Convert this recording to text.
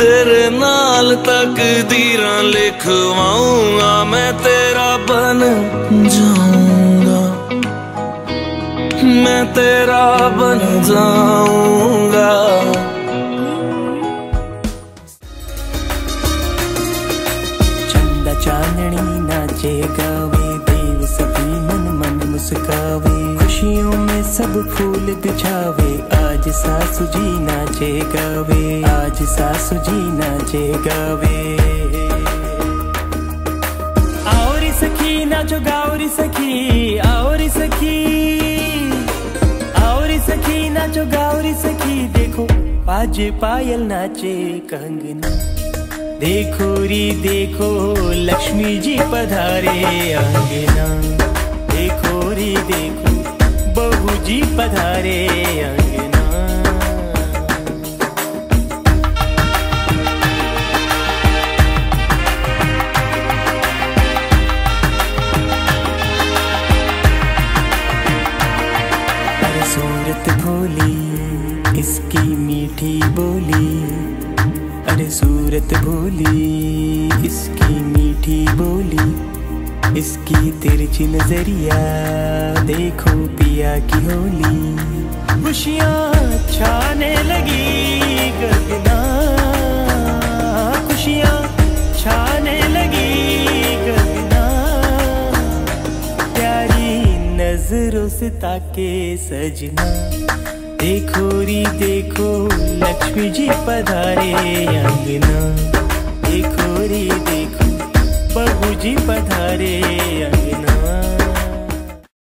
तेरे नाल तक दीरा लिखवाऊँगा, मैं तेरा बन जाऊँगा। मैं तेरा बन जाऊँगा। चंदा चांदनी नाचे सब फूल बिछावे आज सासू जी नाचे गावे। आज सासू जी नाचे गावे। आओ रे सखी, नाचो गाओ रे सखी आओ रे सखी। आओ रे सखी, नाचो गाओ रे सखी। देखो आज पायल नाचे कंगना। देखो री, देखो लक्ष्मी जी पधारे अंगना। देखो री, देखो जी पधारे अंगना। सूरत भोली इसकी मीठी बोली? अरे सूरत भोली इसकी मीठी बोली? इसकी तिरछी नज़रिया देखो पिया की होली। खुशियाँ छाने लगी गगना खुशियाँ छाने लगी गगना प्यारी नज़रों से ताके सजना। देखो री, देखो लक्ष्मी जी पधारे अंगना। देखो री देखो